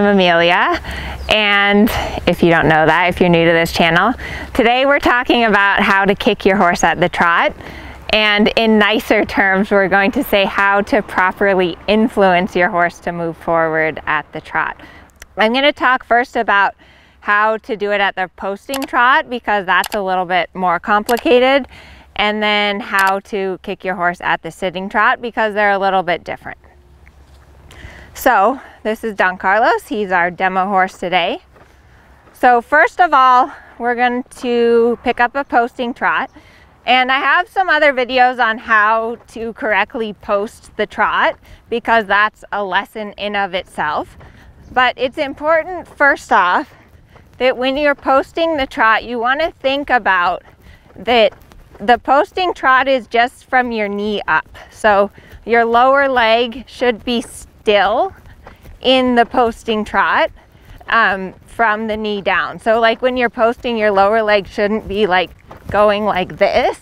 Amelia, and if you don't know that, if you're new to this channel, today we're talking about how to kick your horse at the trot. And in nicer terms, we're going to say how to properly influence your horse to move forward at the trot. I'm going to talk first about how to do it at the posting trot because that's a little bit more complicated and then how to kick your horse at the sitting trot because they're a little bit different. So this is Don Carlos. He's our demo horse today. So first of all, we're going to pick up a posting trot. And I have some other videos on how to correctly post the trot because that's a lesson in of itself. But it's important first off that when you're posting the trot, you want to think about that the posting trot is just from your knee up. So your lower leg should be still in the posting trot um, from the knee down. So like when you're posting, your lower leg shouldn't be like going like this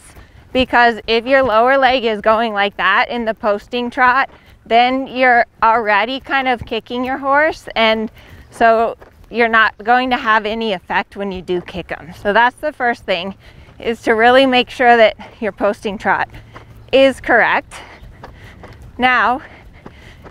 because if your lower leg is going like that in the posting trot, then you're already kind of kicking your horse and so you're not going to have any effect when you do kick them. So that's the first thing is to really make sure that your posting trot is correct. Now,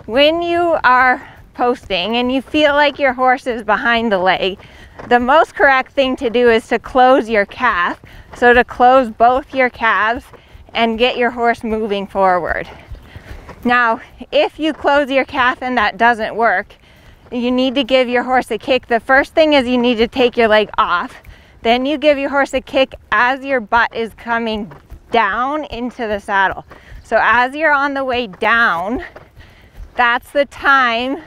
when you are posting and you feel like your horse is behind the leg, the most correct thing to do is to close your calf. So to close both your calves and get your horse moving forward. Now, if you close your calf and that doesn't work, you need to give your horse a kick. The first thing is you need to take your leg off. Then you give your horse a kick as your butt is coming down into the saddle. So as you're on the way down, that's the time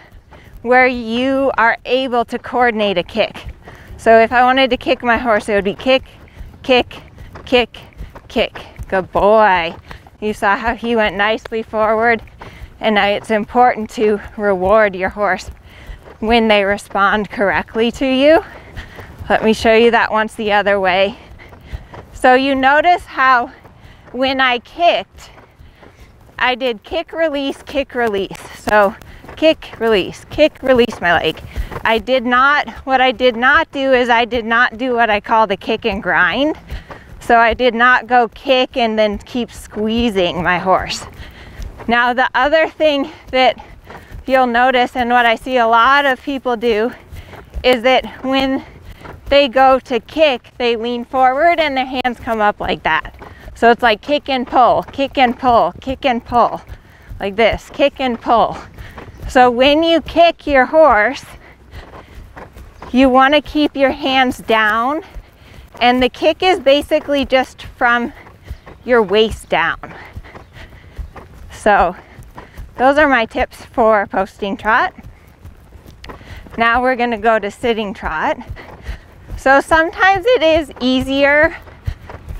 where you are able to coordinate a kick. So if I wanted to kick my horse, it would be kick, kick, kick, kick. Good boy. You saw how he went nicely forward. And now it's important to reward your horse when they respond correctly to you. Let me show you that once the other way. So you notice how when I kicked, I did kick, release, kick, release. So kick, release, kick, release my leg. I did not, what I did not do is I did not do what I call the kick and grind. So I did not go kick and then keep squeezing my horse. Now the other thing that you'll notice and what I see a lot of people do is that when they go to kick, they lean forward and their hands come up like that. So it's like kick and pull, kick and pull, kick and pull, like this, kick and pull. So when you kick your horse, you want to keep your hands down and the kick is basically just from your waist down. So those are my tips for posting trot. Now we're going to go to sitting trot. So sometimes it is easier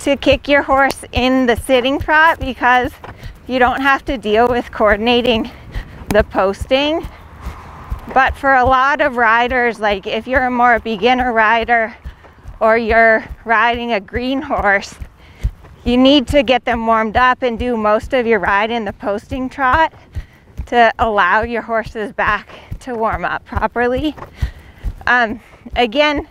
to kick your horse in the sitting trot because you don't have to deal with coordinating the posting. But for a lot of riders, like if you're a more beginner rider or you're riding a green horse, you need to get them warmed up and do most of your ride in the posting trot to allow your horse's back to warm up properly. Um, again,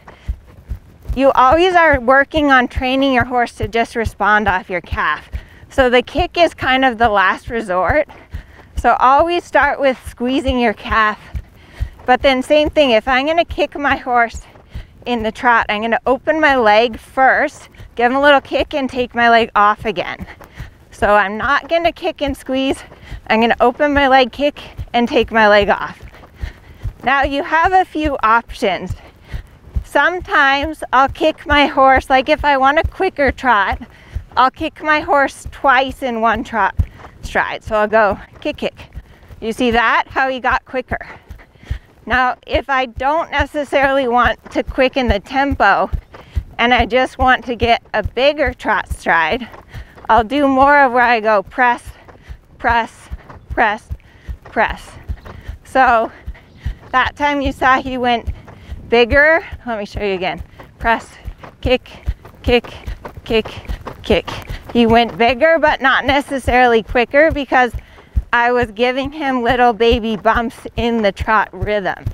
you always are working on training your horse to just respond off your calf. So the kick is kind of the last resort. So always start with squeezing your calf. But then same thing, if I'm gonna kick my horse in the trot, I'm gonna open my leg first, give him a little kick and take my leg off again. So I'm not gonna kick and squeeze. I'm gonna open my leg, kick, and take my leg off. Now you have a few options. Sometimes I'll kick my horse, like if I want a quicker trot, I'll kick my horse twice in one trot stride. So I'll go kick, kick. You see that? How he got quicker. Now, if I don't necessarily want to quicken the tempo and I just want to get a bigger trot stride, I'll do more of where I go press, press, press, press. So that time you saw he went bigger. Let me show you again. Press, kick, kick, kick, kick. He went bigger, but not necessarily quicker because I was giving him little baby bumps in the trot rhythm.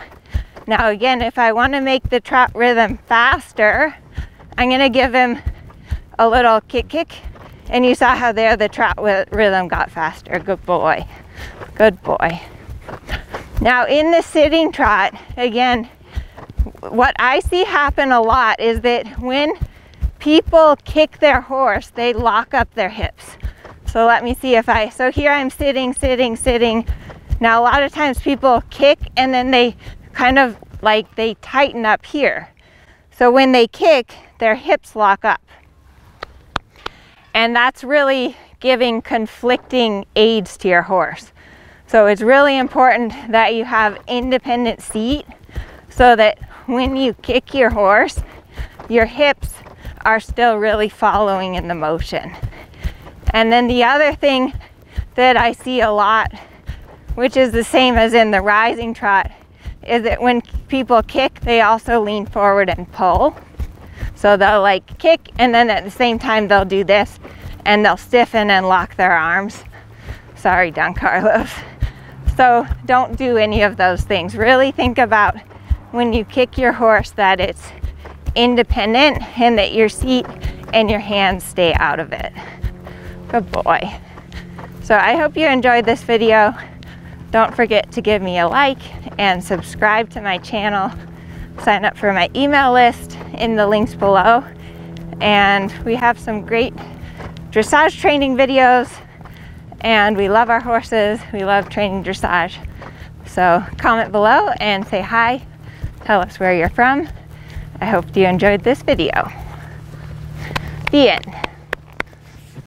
Now again, if I want to make the trot rhythm faster, I'm going to give him a little kick kick. And you saw how there the trot rhythm got faster. Good boy. Good boy. Now in the sitting trot, again, what I see happen a lot is that when people kick their horse, they lock up their hips. So let me see if I, so here I'm sitting, sitting, sitting. Now a lot of times people kick and then they kind of like they tighten up here. So when they kick, their hips lock up. And that's really giving conflicting aids to your horse. So it's really important that you have independent seat so that when you kick your horse, your hips are still really following in the motion. And then the other thing that I see a lot, which is the same as in the rising trot, is that when people kick, they also lean forward and pull. So they'll like kick and then at the same time they'll do this and they'll stiffen and lock their arms. Sorry, Don Carlos. So don't do any of those things. Really think about when you kick your horse that it's independent and that your seat and your hands stay out of it. Good boy. So I hope you enjoyed this video. Don't forget to give me a like and subscribe to my channel. Sign up for my email list in the links below. And we have some great dressage training videos and we love our horses. We love training dressage. So comment below and say hi. Tell us where you're from. I hope you enjoyed this video. The end.